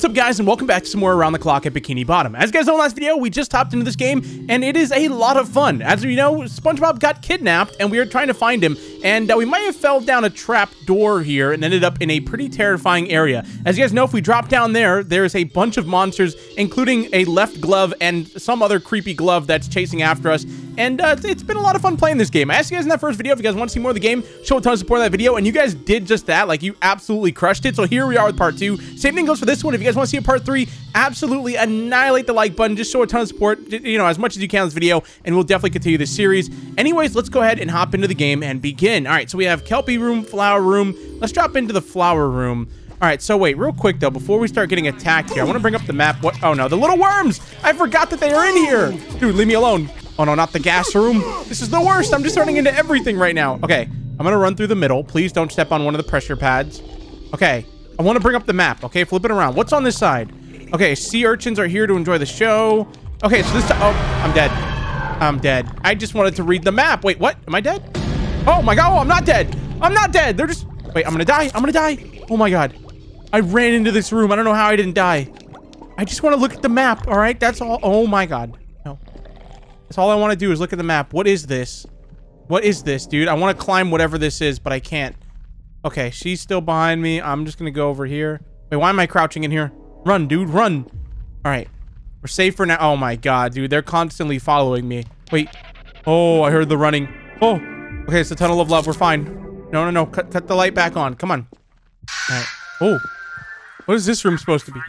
What's up guys and welcome back to some more Around the Clock at Bikini Bottom. As you guys know in the last video, we just hopped into this game and it is a lot of fun. As you know, SpongeBob got kidnapped and we are trying to find him and uh, we might have fell down a trap door here and ended up in a pretty terrifying area. As you guys know, if we drop down there, there's a bunch of monsters, including a left glove and some other creepy glove that's chasing after us. And uh, it's been a lot of fun playing this game. I asked you guys in that first video if you guys want to see more of the game, show a ton of support in that video, and you guys did just that. Like, you absolutely crushed it. So here we are with part two. Same thing goes for this one. If you guys want to see a part three, absolutely annihilate the like button. Just show a ton of support, you know, as much as you can in this video, and we'll definitely continue this series. Anyways, let's go ahead and hop into the game and begin. All right, so we have Kelpie room, flower room. Let's drop into the flower room. All right, so wait, real quick though, before we start getting attacked here, I want to bring up the map. What? Oh no, the little worms! I forgot that they are in here. Dude, leave me alone. Oh no, not the gas room. This is the worst. I'm just running into everything right now. Okay, I'm gonna run through the middle. Please don't step on one of the pressure pads. Okay, I want to bring up the map. Okay, flip it around. What's on this side? Okay, sea urchins are here to enjoy the show. Okay, so this time, oh, I'm dead. I'm dead. I just wanted to read the map. Wait, what? Am I dead? Oh my god, oh, I'm not dead. I'm not dead. They're just, wait, I'm gonna die. I'm gonna die. Oh my god. I ran into this room. I don't know how I didn't die. I just want to look at the map, all right? That's all. Oh my god. That's all I want to do is look at the map. What is this? What is this, dude? I want to climb whatever this is, but I can't. Okay, she's still behind me. I'm just going to go over here. Wait, why am I crouching in here? Run, dude, run. All right. We're safe for now. Oh my god, dude. They're constantly following me. Wait. Oh, I heard the running. Oh. Okay, it's a tunnel of love. We're fine. No, no, no. Cut, cut the light back on. Come on. All right. Oh. What is this room supposed to be?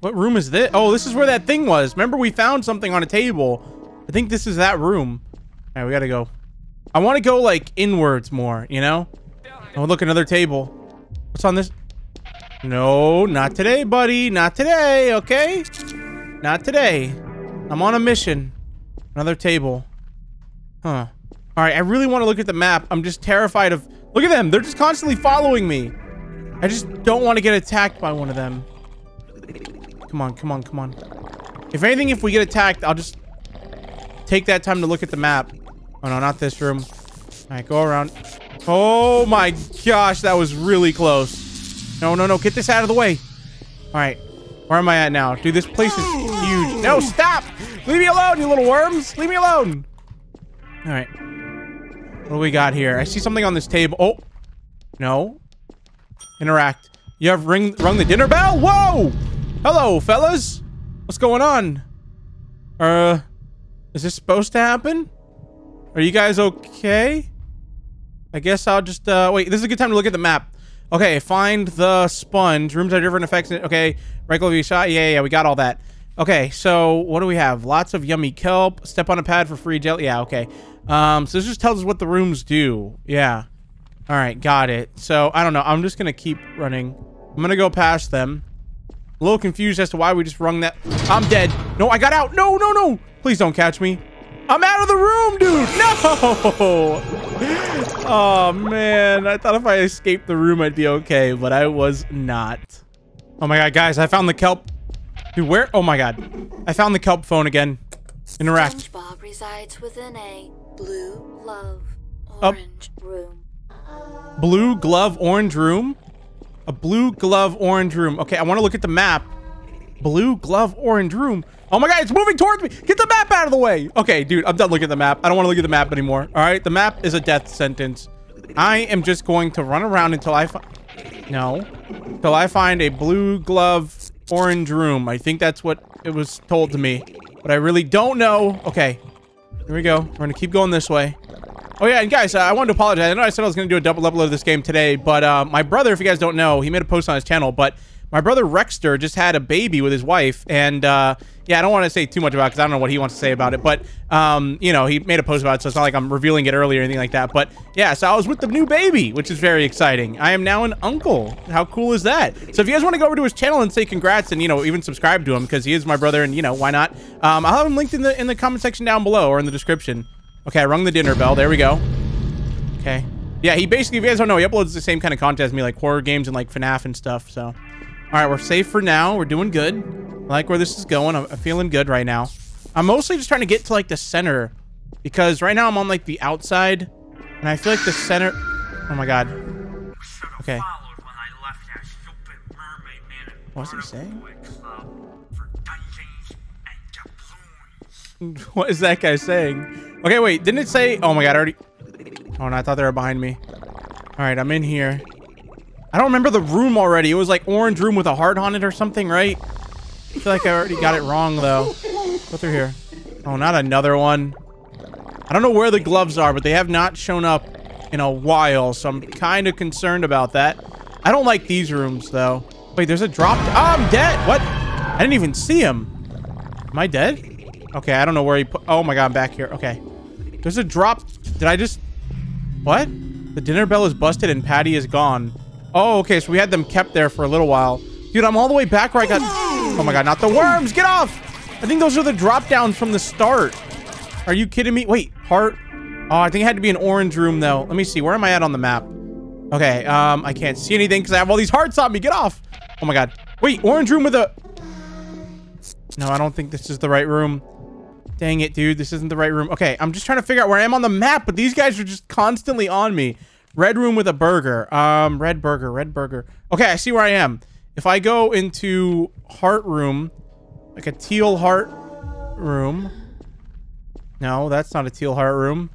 What room is this? Oh, this is where that thing was. Remember we found something on a table. I think this is that room. All right, we gotta go. I want to go like inwards more, you know? Oh, look, another table. What's on this? No, not today, buddy. Not today, okay? Not today. I'm on a mission. Another table. Huh. All right, I really want to look at the map. I'm just terrified of... Look at them. They're just constantly following me. I just don't want to get attacked by one of them. Come on, come on, come on. If anything, if we get attacked, I'll just take that time to look at the map. Oh, no, not this room. All right, go around. Oh, my gosh. That was really close. No, no, no. Get this out of the way. All right. Where am I at now? Dude, this place is huge. No, stop. Leave me alone, you little worms. Leave me alone. All right. What do we got here? I see something on this table. Oh. No. Interact. You have ring rung the dinner bell? Whoa! Hello, fellas. What's going on? Uh, is this supposed to happen? Are you guys okay? I guess I'll just, uh, wait, this is a good time to look at the map. Okay, find the sponge. Rooms are different effects. Okay, regular shot. Yeah, yeah, we got all that. Okay, so what do we have? Lots of yummy kelp. Step on a pad for free jelly. Yeah, okay. Um, so this just tells us what the rooms do. Yeah. All right, got it. So, I don't know. I'm just going to keep running. I'm going to go past them. A little confused as to why we just rung that. I'm dead. No, I got out. No, no, no. Please don't catch me. I'm out of the room, dude. No. Oh, man. I thought if I escaped the room, I'd be okay, but I was not. Oh, my God, guys. I found the kelp. Dude, where? Oh, my God. I found the kelp phone again. Interact. SpongeBob resides within a blue glove orange Up. room. Blue glove orange room? A blue glove orange room. Okay, I want to look at the map. Blue glove orange room. Oh my god, it's moving towards me. Get the map out of the way. Okay, dude, I'm done looking at the map. I don't want to look at the map anymore. All right, the map is a death sentence. I am just going to run around until I find... No. Until I find a blue glove orange room. I think that's what it was told to me. But I really don't know. Okay. Here we go. We're going to keep going this way. Oh, yeah, and guys, uh, I wanted to apologize. I know I said I was going to do a double level of this game today, but uh, my brother, if you guys don't know, he made a post on his channel, but my brother Rexter just had a baby with his wife, and uh, yeah, I don't want to say too much about it because I don't know what he wants to say about it, but um, you know, he made a post about it, so it's not like I'm revealing it early or anything like that. But yeah, so I was with the new baby, which is very exciting. I am now an uncle. How cool is that? So if you guys want to go over to his channel and say congrats and you know even subscribe to him because he is my brother, and you know why not? Um, I'll have him linked in the in the comment section down below or in the description. Okay, I rung the dinner bell. There we go. Okay. Yeah, he basically, if you guys don't know, he uploads the same kind of content as me, like horror games and like FNAF and stuff. So, all right, we're safe for now. We're doing good. I like where this is going. I'm, I'm feeling good right now. I'm mostly just trying to get to like the center because right now I'm on like the outside and I feel like the center. Oh my god. Okay. What's he saying? What is that guy saying? Okay, wait. Didn't it say? Oh my god, I already. Oh, no, I thought they were behind me. All right, I'm in here. I don't remember the room already. It was like orange room with a heart on it or something, right? I feel like I already got it wrong though. Go through here. Oh, not another one. I don't know where the gloves are, but they have not shown up in a while, so I'm kind of concerned about that. I don't like these rooms though. Wait, there's a drop. Oh, I'm dead. What? I didn't even see him. Am I dead? Okay, I don't know where he put. Oh my god, I'm back here. Okay. There's a drop. Did I just. What? The dinner bell is busted and Patty is gone. Oh, okay, so we had them kept there for a little while. Dude, I'm all the way back where I got... Oh my god, not the worms! Get off! I think those are the drop downs from the start. Are you kidding me? Wait, heart? Oh, I think it had to be an orange room, though. Let me see. Where am I at on the map? Okay, um, I can't see anything because I have all these hearts on me. Get off! Oh my god. Wait, orange room with a... No, I don't think this is the right room. Dang it, dude. This isn't the right room. Okay, I'm just trying to figure out where I am on the map, but these guys are just constantly on me. Red room with a burger. Um, red burger, red burger. Okay, I see where I am. If I go into heart room, like a teal heart room. No, that's not a teal heart room.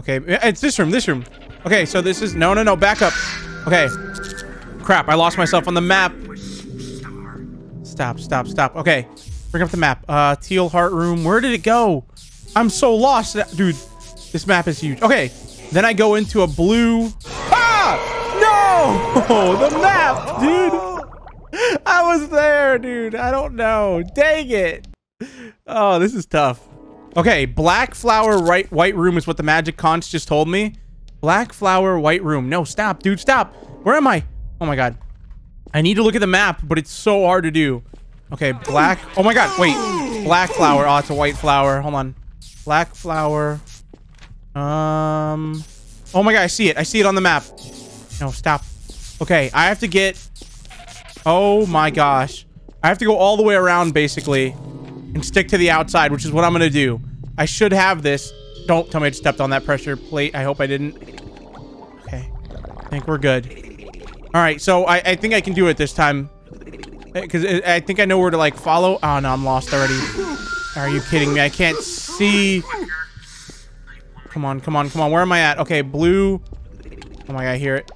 Okay, it's this room, this room. Okay, so this is... No, no, no, back up. Okay. Crap, I lost myself on the map. Stop, stop, stop. Okay, bring up the map. Uh, teal heart room. Where did it go? I'm so lost. Dude, this map is huge. Okay, then I go into a blue... Ah! No! The map, dude! I was there, dude. I don't know. Dang it. Oh, this is tough. Okay, black flower, right, white room is what the magic conch just told me. Black flower, white room. No, stop, dude, stop. Where am I? Oh my god. I need to look at the map, but it's so hard to do. Okay, black. Oh my god, wait. Black flower. Oh, it's a white flower. Hold on. Black flower. Um. Oh my god, I see it. I see it on the map. No, stop. Okay, I have to get... Oh my gosh. I have to go all the way around, basically, and stick to the outside, which is what I'm going to do. I should have this. Don't tell me I stepped on that pressure plate. I hope I didn't. Okay. I think we're good. All right, so I, I think I can do it this time. Because I think I know where to, like, follow. Oh, no, I'm lost already. Are you kidding me? I can't see... Come on, come on, come on. Where am I at? Okay, blue. Oh my god, I hear it.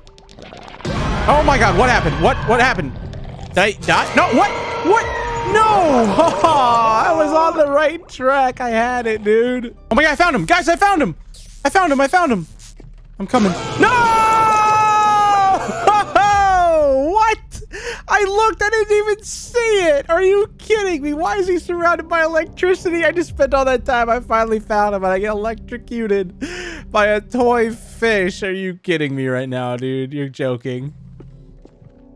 Oh my god, what happened? What what happened? Did I die? No, what? What? No! I was on the right track. I had it, dude. Oh my god, I found him. Guys, I found him. I found him. I found him. I'm coming. No! what? I looked. I didn't even see it. Are you kidding me? Why is he surrounded by electricity? I just spent all that time. I finally found him and I get electrocuted by a toy fish. Are you kidding me right now, dude? You're joking.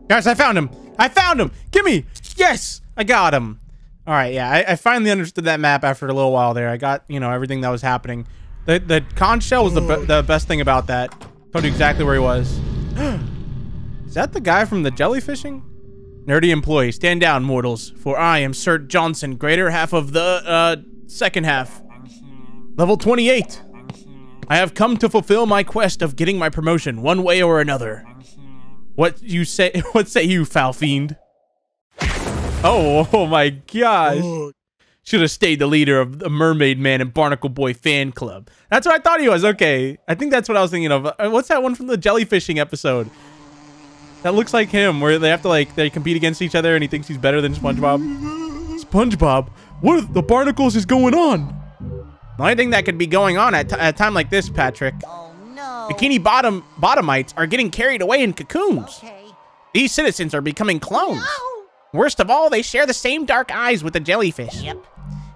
Guys, I found him. I found him. Gimme. Yes, I got him. All right, yeah, I, I, finally understood that map after a little while there. I got, you know, everything that was happening. The the conch shell was the, be the best thing about that. Told you exactly where he was. Is that the guy from the jellyfishing? Nerdy employee, stand down, mortals, for I am Sir Johnson, greater half of the, uh, second half. Level 28. I have come to fulfill my quest of getting my promotion, one way or another. What you say, what say you, foul fiend? Oh, oh my gosh. Should have stayed the leader of the Mermaid Man and Barnacle Boy fan club. That's what I thought he was. Okay. I think that's what I was thinking of. Uh, what's that one from the jellyfishing episode? That looks like him, where they have to, like, they compete against each other and he thinks he's better than SpongeBob. SpongeBob? What the barnacles is going on? The only thing that could be going on at, at a time like this, Patrick. Oh, no. Bikini Bottom Bottomites are getting carried away in cocoons. Okay. These citizens are becoming clones. No. Worst of all, they share the same dark eyes with the jellyfish. Yep.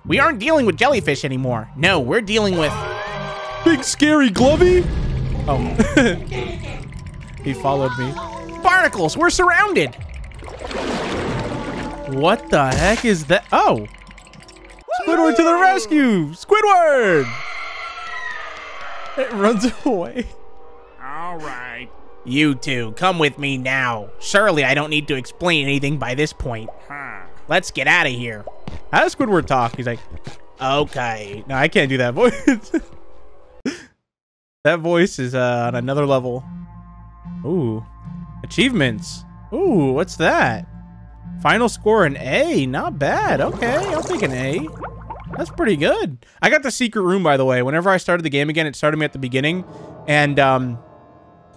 We aren't dealing with jellyfish anymore. No, we're dealing with... Big scary Glovey? Oh. he followed me. Barnacles, we're surrounded. What the heck is that? Oh. Squidward to the rescue. Squidward. It runs away. All right. You two, come with me now. Surely I don't need to explain anything by this point. Huh. Let's get out of here. How does Squidward talk? He's like, okay. No, I can't do that voice. that voice is uh, on another level. Ooh. Achievements. Ooh, what's that? Final score an A. Not bad. Okay, I'll take an A. That's pretty good. I got the secret room, by the way. Whenever I started the game again, it started me at the beginning. And um,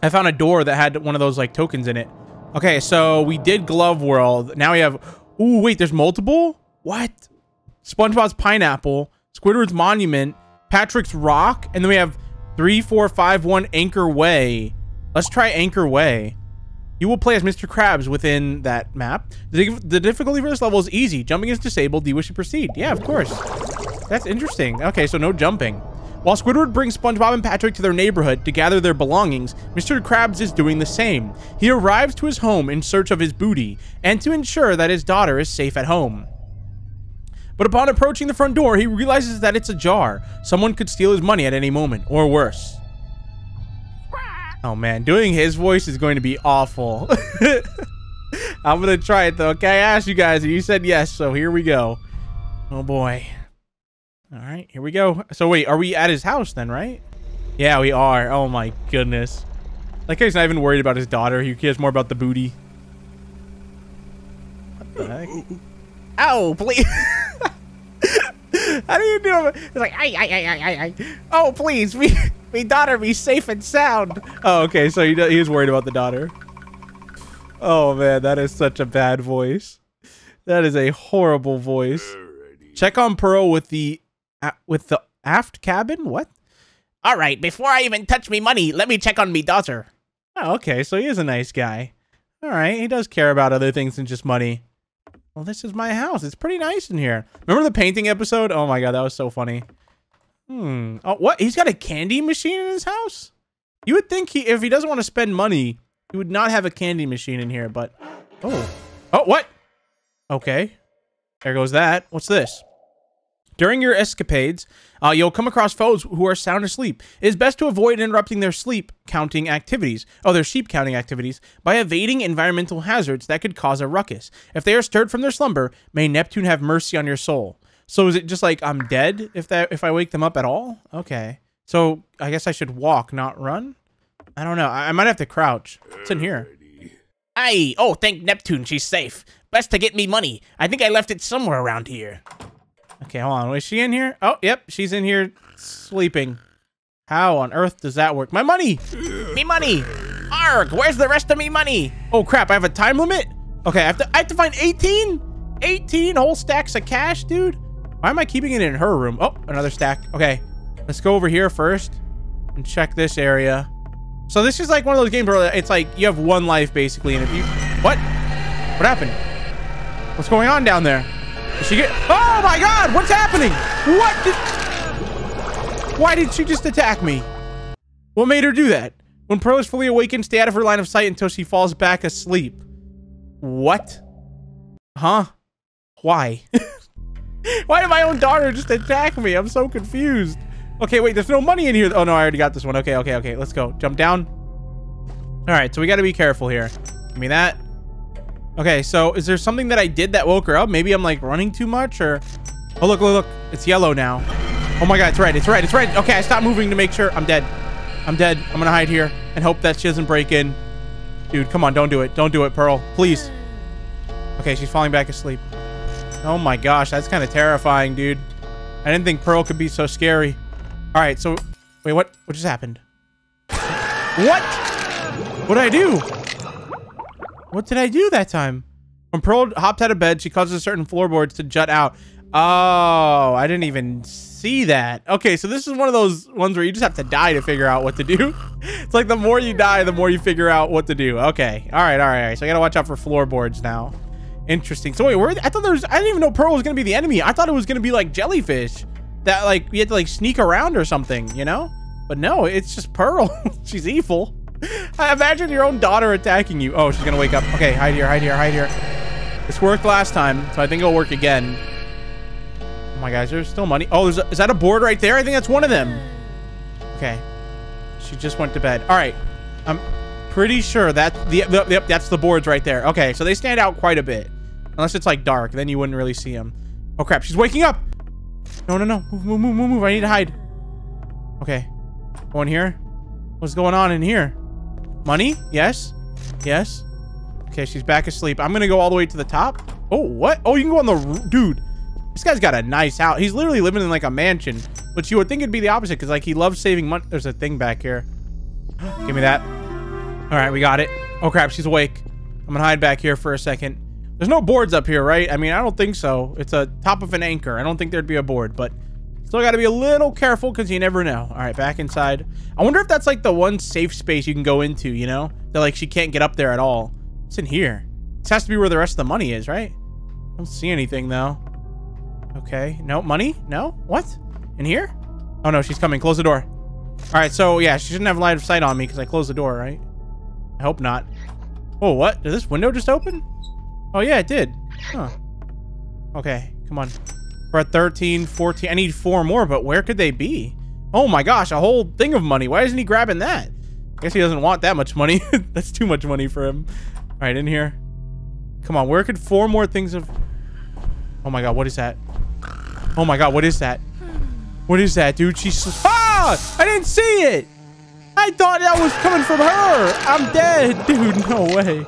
I found a door that had one of those like tokens in it. Okay, so we did Glove World. Now we have... Ooh, wait, there's multiple? What? SpongeBob's Pineapple, Squidward's Monument, Patrick's Rock, and then we have 3451 Anchor Way. Let's try Anchor Way. You will play as Mr. Krabs within that map. The, the difficulty for this level is easy. Jumping is disabled. Do you wish to proceed? Yeah, of course. That's interesting. Okay, so no jumping. While Squidward brings SpongeBob and Patrick to their neighborhood to gather their belongings, Mr. Krabs is doing the same. He arrives to his home in search of his booty and to ensure that his daughter is safe at home. But upon approaching the front door, he realizes that it's ajar. Someone could steal his money at any moment, or worse. Oh man, doing his voice is going to be awful. I'm gonna try it though. Okay, I asked you guys and you said yes, so here we go. Oh boy. All right, here we go. So wait, are we at his house then, right? Yeah, we are. Oh my goodness. Like he's not even worried about his daughter. He cares more about the booty. What the heck? Ow, please. How do you do it? It's like, ay, ay, ay, ay, ay. Oh, please, me, daughter be safe and sound. Oh, okay, so he, he was worried about the daughter. Oh, man, that is such a bad voice. That is a horrible voice. Check on Pearl with the, uh, with the aft cabin? What? All right, before I even touch me money, let me check on me daughter. Oh, okay, so he is a nice guy. All right, he does care about other things than just money. Well, this is my house. It's pretty nice in here. Remember the painting episode? Oh my god, that was so funny. Hmm. Oh, what? He's got a candy machine in his house? You would think he, if he doesn't want to spend money, he would not have a candy machine in here, but... Oh. Oh, what? Okay. There goes that. What's this? During your escapades, uh, you'll come across foes who are sound asleep. It is best to avoid interrupting their sleep counting activities, oh, their sheep counting activities, by evading environmental hazards that could cause a ruckus. If they are stirred from their slumber, may Neptune have mercy on your soul. So is it just like I'm dead if that if I wake them up at all? Okay. So I guess I should walk, not run? I don't know. I, I might have to crouch. What's in here? Aye. Oh, thank Neptune. She's safe. Best to get me money. I think I left it somewhere around here. Okay, hold on. Was she in here? Oh, yep. She's in here sleeping. How on earth does that work? My money! me money! Arg! Where's the rest of me money? Oh, crap. I have a time limit? Okay, I have to, I have to find 18? 18 whole stacks of cash, dude? Why am I keeping it in her room? Oh, another stack. Okay, let's go over here first and check this area. So this is like one of those games where it's like you have one life basically, and if you... What? What happened? What's going on down there? Did she get... Oh my god! What's happening? What did... Why did she just attack me? What made her do that? When Pearl is fully awakened, stay out of her line of sight until she falls back asleep. What? Huh? Why? Why did my own daughter just attack me? I'm so confused. Okay, wait, there's no money in here. Oh, no, I already got this one. Okay, okay, okay. Let's go. Jump down. All right, so we got to be careful here. Give me that. Okay, so is there something that I did that woke her up? Maybe I'm like running too much or... Oh, look, look, look. It's yellow now. Oh my god, it's red. It's red. It's red. Okay, I stopped moving to make sure. I'm dead. I'm dead. I'm gonna hide here and hope that she doesn't break in. Dude, come on. Don't do it. Don't do it, Pearl. Please. Okay, she's falling back asleep. Oh my gosh, that's kind of terrifying, dude. I didn't think Pearl could be so scary. All right, so... Wait, what? What just happened? What? What did I do? What did I do that time? When Pearl hopped out of bed, she causes certain floorboards to jut out. Oh, I didn't even see that. Okay, so this is one of those ones where you just have to die to figure out what to do. it's like the more you die, the more you figure out what to do. Okay, all right, all right. All right. So I gotta watch out for floorboards now. Interesting. So wait, where? I thought there was. I didn't even know Pearl was gonna be the enemy. I thought it was gonna be like jellyfish that like you had to like sneak around or something, you know? But no, it's just Pearl. She's evil. I imagine your own daughter attacking you. Oh, she's gonna wake up. Okay, hide here, hide here, hide here. This worked last time, so I think it'll work again. Oh my gosh, there's still money. Oh, is that a board right there? I think that's one of them. Okay. She just went to bed. All right. I'm pretty sure that the, the yep, that's the boards right there. Okay, so they stand out quite a bit. Unless it's like dark, then you wouldn't really see him. Oh crap, she's waking up. No, no, no. Move, move, move, move, move. I need to hide. Okay. In here. What's going on in here? Money? Yes. Yes. Okay, she's back asleep. I'm gonna go all the way to the top. Oh, what? Oh, you can go on the dude. This guy's got a nice house. He's literally living in like a mansion, but you would think it'd be the opposite because like he loves saving money. There's a thing back here. Give me that. All right, we got it. Oh crap, she's awake. I'm gonna hide back here for a second. There's no boards up here, right? I mean, I don't think so. It's a top of an anchor. I don't think there'd be a board, but still got to be a little careful because you never know. All right, back inside. I wonder if that's like the one safe space you can go into, you know? That like she can't get up there at all. It's in here? This has to be where the rest of the money is, right? I don't see anything though. Okay. No money? No? What? In here? Oh no, she's coming. Close the door. All right, so yeah, she shouldn't have line of sight on me because I closed the door, right? I hope not. Oh, what? Did this window just open? Oh yeah, it did. Huh. Okay, come on. We're at 13, 14. I need four more, but where could they be? Oh my gosh, a whole thing of money. Why isn't he grabbing that? I guess he doesn't want that much money. That's too much money for him. All right, in here. Come on, where could four more things of... Oh my god, what is that? Oh my god, what is that? What is that, dude? She's... Ah! I didn't see it! I thought that was coming from her! I'm dead! Dude, no way.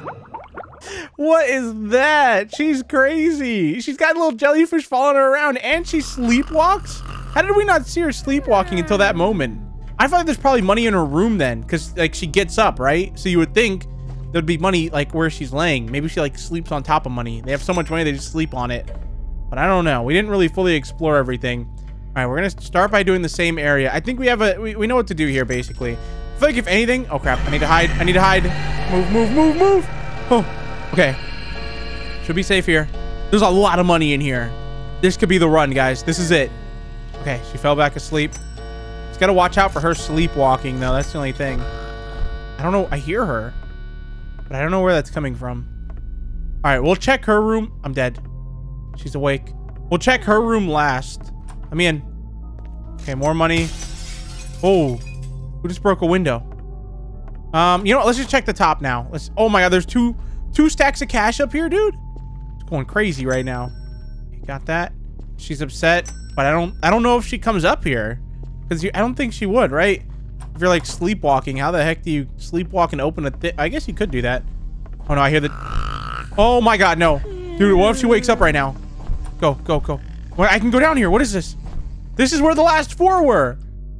What is that? She's crazy. She's got a little jellyfish following her around and she sleepwalks? How did we not see her sleepwalking until that moment? I feel like there's probably money in her room then because like she gets up, right? So you would think there'd be money like where she's laying. Maybe she like sleeps on top of money. They have so much money they just sleep on it. But I don't know. We didn't really fully explore everything. All right, we're going to start by doing the same area. I think we have a, we, we know what to do here basically. I feel like if anything, oh crap, I need to hide. I need to hide. Move, move, move, move. Oh, okay. Should be safe here. There's a lot of money in here. This could be the run, guys. This is it. Okay, she fell back asleep. Just gotta watch out for her sleepwalking, though. That's the only thing. I don't know. I hear her, but I don't know where that's coming from. All right, we'll check her room. I'm dead. She's awake. We'll check her room last. I'm in. Okay, more money. Oh, who just broke a window? Um, you know what? Let's just check the top now. Let's. Oh my God, there's two two stacks of cash up here, dude. It's going crazy right now. Got that. She's upset, but I don't. I don't know if she comes up here, because I don't think she would, right? If you're like sleepwalking, how the heck do you sleepwalk and open a? I guess you could do that. Oh no, I hear the. Oh my God, no, dude. What if she wakes up right now? Go, go, go. I can go down here. What is this? This is where the last four were.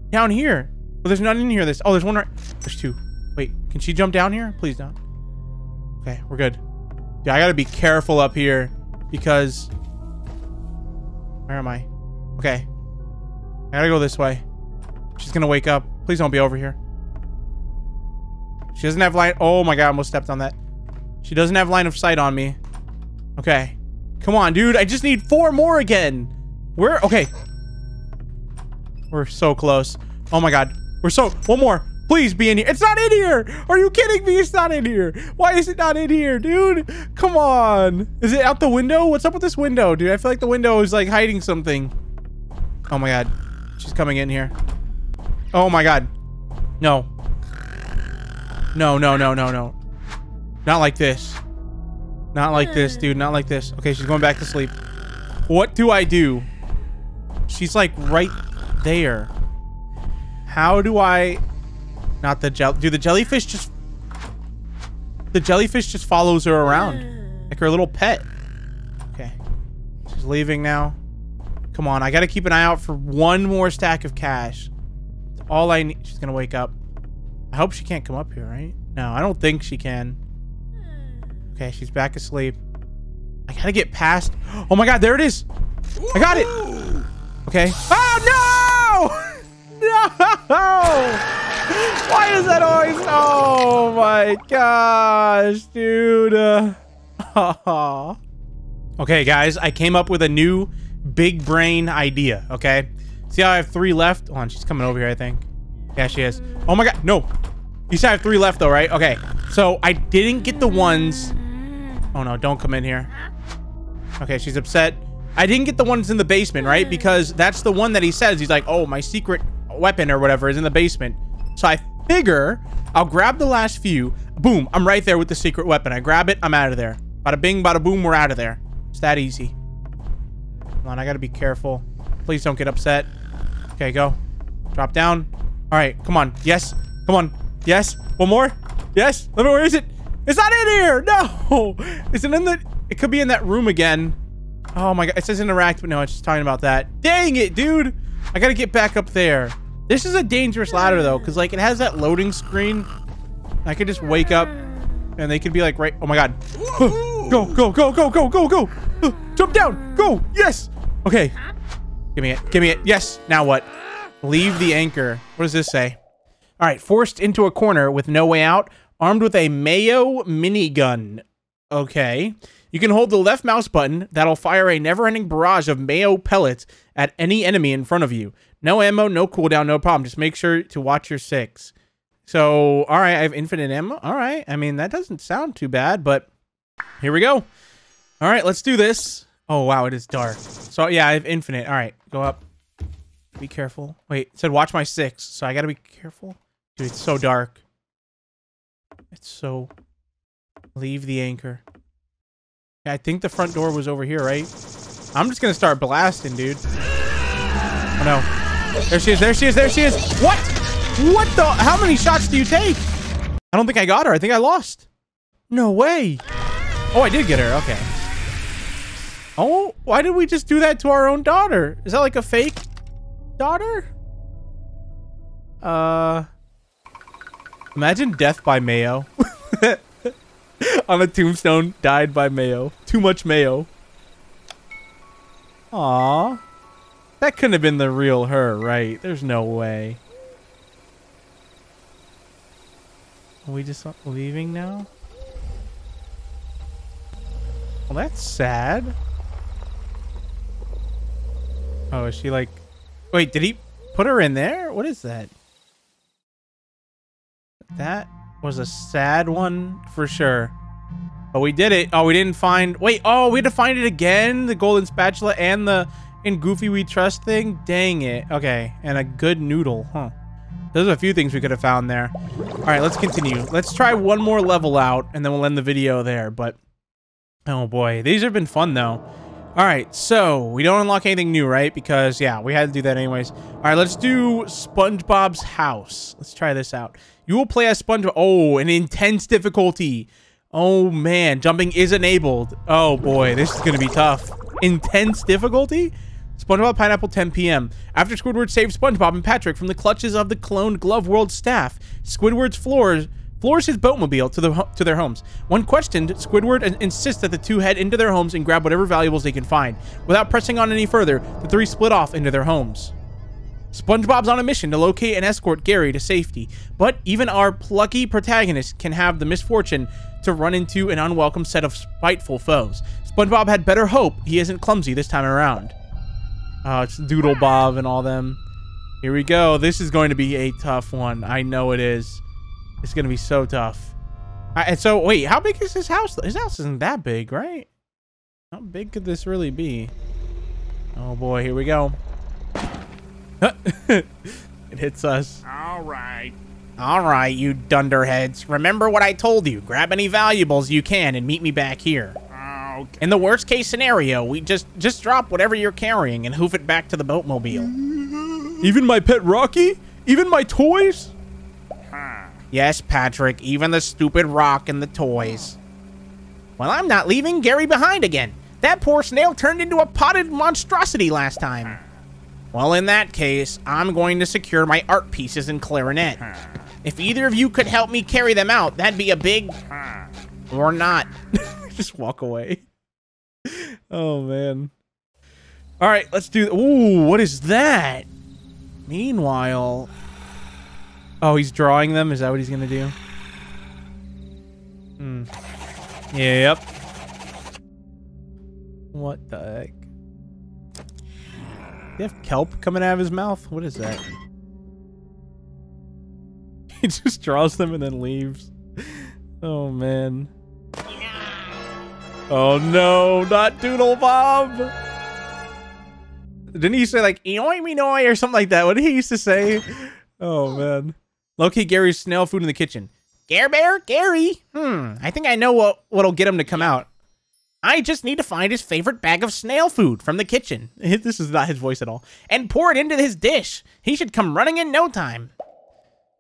Down here. Well, there's none in here. This. Oh, there's one right. There's two. Wait, can she jump down here? Please don't. Okay, we're good. Yeah, I gotta be careful up here because. Where am I? Okay. I gotta go this way. She's gonna wake up. Please don't be over here. She doesn't have line. Oh my god, I almost stepped on that. She doesn't have line of sight on me. Okay. Come on, dude. I just need four more again. We're... Okay. We're so close. Oh my god. We're so... One more. Please be in here. It's not in here. Are you kidding me? It's not in here. Why is it not in here, dude? Come on. Is it out the window? What's up with this window, dude? I feel like the window is like hiding something. Oh my god. She's coming in here. Oh my god. No. No, no, no, no, no. Not like this. Not like this, hmm. dude. Not like this. Okay, she's going back to sleep. What do I do? She's like right there. How do I... Not the gel... Do the jellyfish just... The jellyfish just follows her around. Like her little pet. Okay. She's leaving now. Come on, I gotta keep an eye out for one more stack of cash. That's all I need. She's gonna wake up. I hope she can't come up here, right? No, I don't think she can. Okay, she's back asleep. I gotta get past. Oh my god, there it is. I got it. Okay. Oh no! No! Why is that always? Oh my gosh, dude. Uh, okay, guys, I came up with a new big brain idea. Okay, see how I have three left? Hold on, she's coming over here. I think. Yeah, she is. Oh my god, no. You said I have three left though, right? Okay, so I didn't get the ones. Oh no, don't come in here. Okay, she's upset. I didn't get the ones in the basement, right? Because that's the one that he says. He's like, oh, my secret weapon or whatever is in the basement. So I figure I'll grab the last few. Boom, I'm right there with the secret weapon. I grab it, I'm out of there. Bada bing, bada boom, we're out of there. It's that easy. Come on, I gotta be careful. Please don't get upset. Okay, go. Drop down. All right, come on. Yes, come on. Yes, one more. Yes, let me, where is it? It's not in here. No. Is it in the? It could be in that room again. Oh my god. It says interact, but no, it's just talking about that. Dang it, dude. I gotta get back up there. This is a dangerous ladder though, because like it has that loading screen. I could just wake up and they could be like right. Oh my god. Go, go, go, go, go, go, go. Jump down. Go. Yes. Okay. Give me it. Give me it. Yes. Now what? Leave the anchor. What does this say? All right. Forced into a corner with no way out, armed with a Mayo minigun. Okay. You can hold the left mouse button. That'll fire a never-ending barrage of Mayo pellets at any enemy in front of you. No ammo, no cooldown, no problem. Just make sure to watch your six. So, all right, I have infinite ammo. All right. I mean, that doesn't sound too bad, but here we go. All right, let's do this. Oh, wow, it is dark. So, yeah, I have infinite. All right, go up. Be careful. Wait, it said watch my six, so I gotta be careful. Dude, it's so dark. It's so... Leave the anchor. I think the front door was over here, right? I'm just gonna start blasting, dude. Oh, no. There she is, there she is, there she is! What? What the? How many shots do you take? I don't think I got her. I think I lost. No way. Oh, I did get her. Okay. Oh, why did we just do that to our own daughter? Is that like a fake daughter? Uh, imagine death by Mayo. On a tombstone, died by Mayo. Too much Mayo. Aw. That couldn't have been the real her, right? There's no way. Are we just leaving now? Well, that's sad. Oh, is she like... Wait, did he put her in there? What is that? That was a sad one for sure. But we did it. Oh, we didn't find... Wait, oh, we had to find it again? The golden spatula and the in Goofy We Trust thing? Dang it. Okay, and a good noodle, huh? There's a few things we could have found there. All right, let's continue. Let's try one more level out, and then we'll end the video there. But, oh boy, these have been fun, though. All right, so we don't unlock anything new, right? Because, yeah, we had to do that anyways. All right, let's do SpongeBob's house. Let's try this out. You will play as SpongeBob. Oh, an intense difficulty. Oh, man. Jumping is enabled. Oh, boy. This is going to be tough. Intense difficulty? SpongeBob Pineapple 10 p.m. After Squidward saves SpongeBob and Patrick from the clutches of the cloned Glove World staff, Squidward's floors floors his boatmobile to the to their homes. When questioned, Squidward insists that the two head into their homes and grab whatever valuables they can find. Without pressing on any further, the three split off into their homes. SpongeBob's on a mission to locate and escort Gary to safety, but even our plucky protagonist can have the misfortune to run into an unwelcome set of spiteful foes. SpongeBob had better hope he isn't clumsy this time around. Oh, it's Doodle Bob and all them. Here we go. This is going to be a tough one. I know it is. It's going to be so tough. And so, wait, how big is his house? His house isn't that big, right? How big could this really be? Oh boy, here we go. it hits us. All right. All right, you dunderheads. Remember what I told you. Grab any valuables you can and meet me back here. Ah, okay. In the worst case scenario, we just just drop whatever you're carrying and hoof it back to the boatmobile. Even my pet Rocky? Even my toys? Huh. Yes, Patrick, even the stupid rock and the toys. Well, I'm not leaving Gary behind again. That poor snail turned into a potted monstrosity last time. Well, in that case, I'm going to secure my art pieces and clarinet. If either of you could help me carry them out, that'd be a big... Or not. Just walk away. Oh, man. All right, let's do... Ooh, what is that? Meanwhile... Oh, he's drawing them? Is that what he's going to do? Hmm. Yep. What the heck? You have kelp coming out of his mouth? What is that? He just draws them and then leaves. Oh, man. Oh, no. Not Doodle Bob. Didn't he say, like, eoi me noi or something like that? What did he used to say? Oh, man. Locate Gary's snail food in the kitchen. Gare Bear? Gary? Hmm. I think I know what, what'll get him to come out. I just need to find his favorite bag of snail food from the kitchen. This is not his voice at all. And pour it into his dish. He should come running in no time.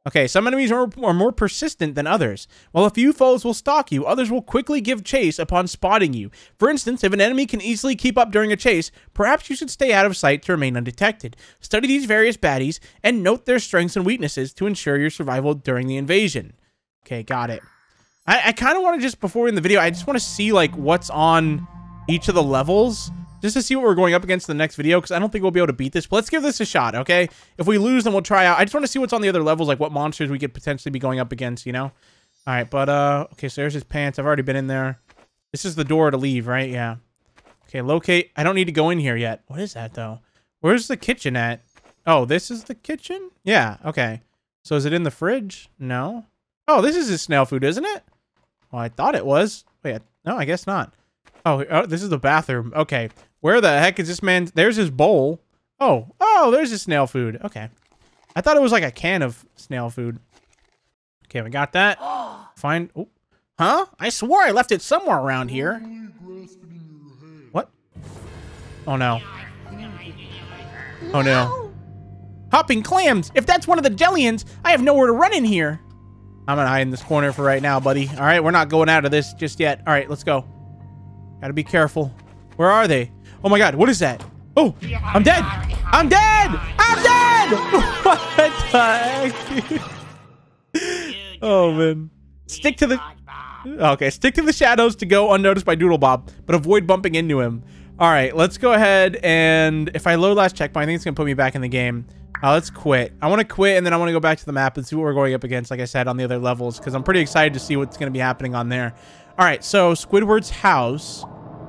Okay, some enemies are, are more persistent than others. While a few foes will stalk you, others will quickly give chase upon spotting you. For instance, if an enemy can easily keep up during a chase, perhaps you should stay out of sight to remain undetected. Study these various baddies and note their strengths and weaknesses to ensure your survival during the invasion. Okay, got it. I, I kind of want to just, before we end the video, I just want to see, like, what's on each of the levels just to see what we're going up against in the next video because I don't think we'll be able to beat this. But let's give this a shot, okay? If we lose, then we'll try out. I just want to see what's on the other levels, like what monsters we could potentially be going up against, you know? All right, but, uh, okay, so there's his pants. I've already been in there. This is the door to leave, right? Yeah. Okay, locate. I don't need to go in here yet. What is that, though? Where's the kitchen at? Oh, this is the kitchen? Yeah, okay. So is it in the fridge? No. Oh, this is his snail food, isn't it? Well, I thought it was. Wait, no, I guess not. Oh, oh, this is the bathroom. Okay. Where the heck is this man? There's his bowl. Oh, oh, there's his snail food. Okay. I thought it was like a can of snail food. Okay, we got that. Find. Oh. Huh? I swore I left it somewhere around here. What? Oh no. Oh no. Hopping clams! If that's one of the jellians, I have nowhere to run in here. I'm gonna hide in this corner for right now, buddy. All right, we're not going out of this just yet. All right, let's go. Gotta be careful. Where are they? Oh my god, what is that? Oh, I'm dead! I'm dead! I'm dead! What the heck? oh man. Stick to the... Okay, stick to the shadows to go unnoticed by Doodle Bob, but avoid bumping into him. All right, let's go ahead and if I load last checkpoint, I think it's gonna put me back in the game. Uh, let's quit. I want to quit and then I want to go back to the map and see what we're going up against, like I said, on the other levels, because I'm pretty excited to see what's going to be happening on there. All right, so Squidward's house.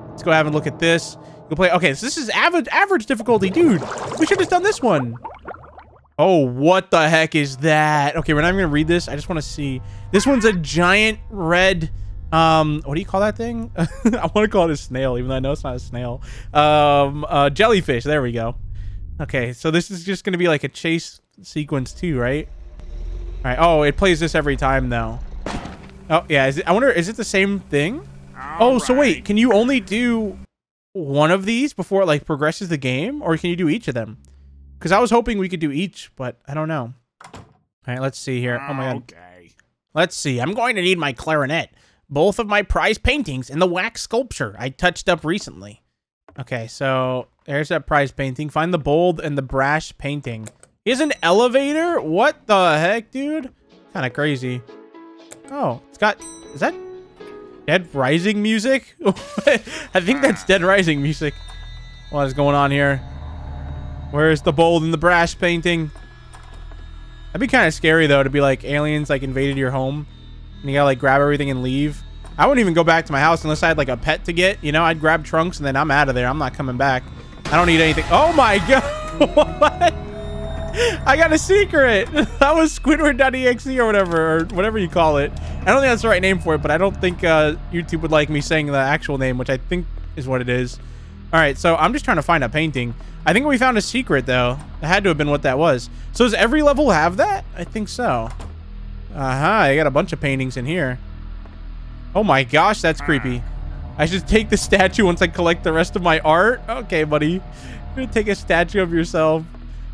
Let's go have a look at this. Go play. Okay, so this is average average difficulty, dude. We should have just done this one. Oh, what the heck is that? Okay, we're not even gonna read this. I just want to see. This one's a giant red. Um, what do you call that thing? I want to call it a snail, even though I know it's not a snail. Um, uh, jellyfish. There we go. Okay, so this is just gonna be like a chase sequence too, right? All right. Oh, it plays this every time though. Oh yeah. Is it? I wonder. Is it the same thing? All oh, so wait, can you only do one of these before it like progresses the game, or can you do each of them? Because I was hoping we could do each, but I don't know. All right. Let's see here. Oh my god. Okay. Let's see. I'm going to need my clarinet, both of my prize paintings, and the wax sculpture I touched up recently. Okay, so there's that prize painting. Find the bold and the brash painting. Is an elevator? What the heck, dude? Kind of crazy. Oh, it's got... Is that Dead Rising music? I think that's Dead Rising music. What is going on here? Where's the bold and the brash painting? That'd be kind of scary though to be like aliens like invaded your home and you gotta like grab everything and leave. I wouldn't even go back to my house unless I had like a pet to get. You know, I'd grab trunks and then I'm out of there. I'm not coming back. I don't need anything. Oh my god! what? I got a secret. That was Squidward.exe or whatever, or whatever you call it. I don't think that's the right name for it, but I don't think uh, YouTube would like me saying the actual name, which I think is what it is. All right, so I'm just trying to find a painting. I think we found a secret, though. It had to have been what that was. So does every level have that? I think so. Uh-huh, I got a bunch of paintings in here. Oh my gosh, that's creepy. I should take the statue once I collect the rest of my art? Okay, buddy. Take a statue of yourself.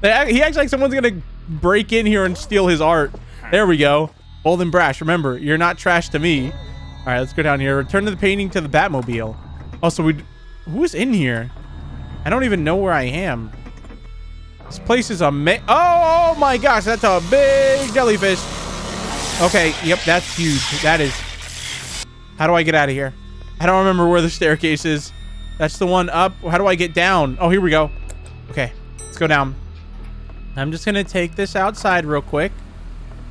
He acts like someone's gonna break in here and steal his art. There we go. Bold and brash. Remember, you're not trash to me. All right, let's go down here. Return to the painting to the boatmobile. Also, we... Who's in here? I don't even know where I am. This place is a ma- oh, oh my gosh, that's a big jellyfish. Okay, yep, that's huge. That is... How do I get out of here? I don't remember where the staircase is. That's the one up. How do I get down? Oh, here we go. Okay, let's go down. I'm just going to take this outside real quick.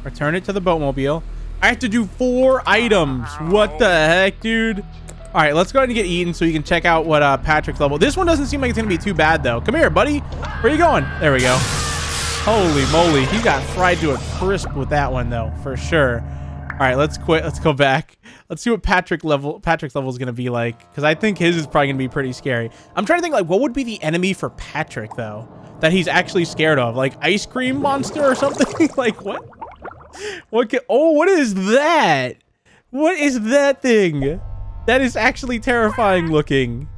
Return it to the boatmobile. I have to do four items. What the heck, dude? All right, let's go ahead and get eaten so you can check out what uh, Patrick's level. This one doesn't seem like it's going to be too bad, though. Come here, buddy. Where are you going? There we go. Holy moly. He got fried to a crisp with that one, though, for sure. All right, let's quit. Let's go back. Let's see what Patrick level Patrick's level is to be like because I think his is probably going to be pretty scary. I'm trying to think like what would be the enemy for Patrick though that he's actually scared of, like ice cream monster or something. like what? What? Can, oh, what is that? What is that thing? That is actually terrifying looking.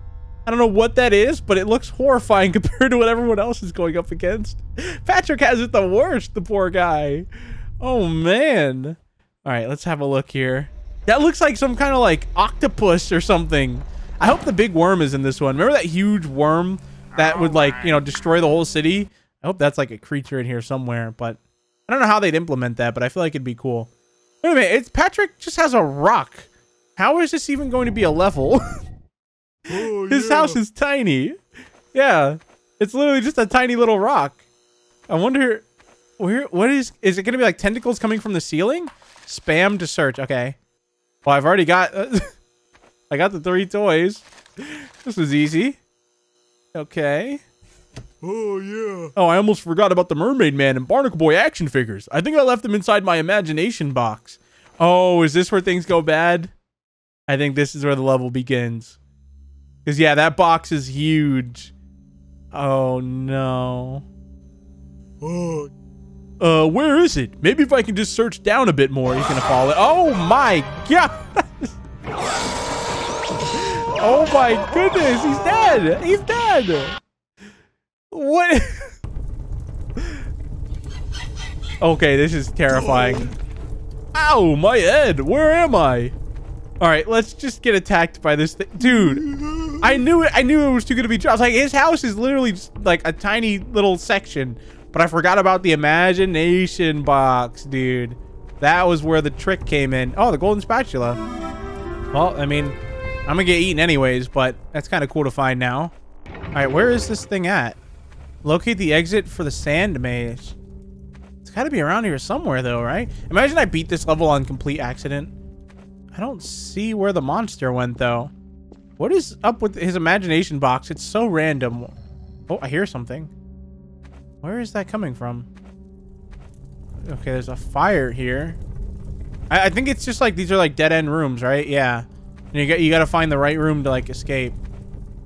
I don't know what that is, but it looks horrifying compared to what everyone else is going up against. Patrick has it the worst, the poor guy. Oh man. All right, let's have a look here. That looks like some kind of like octopus or something. I hope the big worm is in this one. Remember that huge worm that would like, you know, destroy the whole city? I hope that's like a creature in here somewhere, but I don't know how they'd implement that, but I feel like it'd be cool. Wait a minute, it's Patrick just has a rock. How is this even going to be a level? Oh, His house is tiny. Yeah. It's literally just a tiny little rock. I wonder where what is is it going to be like tentacles coming from the ceiling? Spam to search. Okay. Well, I've already got I got the three toys. This is easy. Okay. Oh, yeah. Oh, I almost forgot about the Mermaid Man and Barnacle Boy action figures. I think I left them inside my imagination box. Oh, is this where things go bad? I think this is where the level begins. Because, yeah, that box is huge. Oh, no. Oh, Uh, where is it? Maybe if I can just search down a bit more, he's gonna fall. it. Oh my god! oh my goodness, he's dead! He's dead! What? okay, this is terrifying. Ow, my head! Where am I? Alright, let's just get attacked by this thing. Dude, I knew it. I knew it was too good to be true. I was like, his house is literally just like a tiny little section. But I forgot about the imagination box, dude. That was where the trick came in. Oh, the golden spatula. Well, I mean, I'm gonna get eaten anyways, but that's kind of cool to find now. All right, where is this thing at? Locate the exit for the sand maze. It's got to be around here somewhere, though, right? Imagine I beat this level on complete accident. I don't see where the monster went, though. What is up with his imagination box? It's so random. Oh, I hear something. Where is that coming from? Okay, there's a fire here. I, I think it's just like these are like dead end rooms, right? Yeah. And you got you got to find the right room to like escape.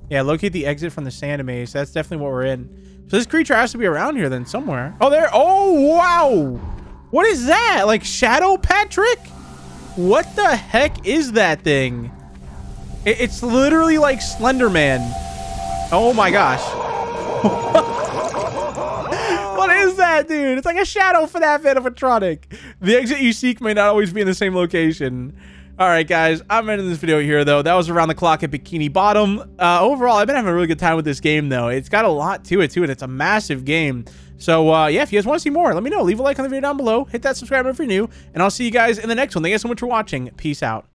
Yeah, locate the exit from the sand maze. That's definitely what we're in. So this creature has to be around here then somewhere. Oh, there. Oh, wow. What is that? Like Shadow Patrick? What the heck is that thing? It, it's literally like Slender Man. Oh my gosh. that, dude? It's like a shadow for that animatronic. The exit you seek may not always be in the same location. All right, guys, I'm ending this video here, though. That was around the clock at Bikini Bottom. Uh, overall, I've been having a really good time with this game, though. It's got a lot to it, too, and it's a massive game. So, uh, yeah, if you guys want to see more, let me know. Leave a like on the video down below. Hit that subscribe button if you're new, and I'll see you guys in the next one. Thank you so much for watching. Peace out.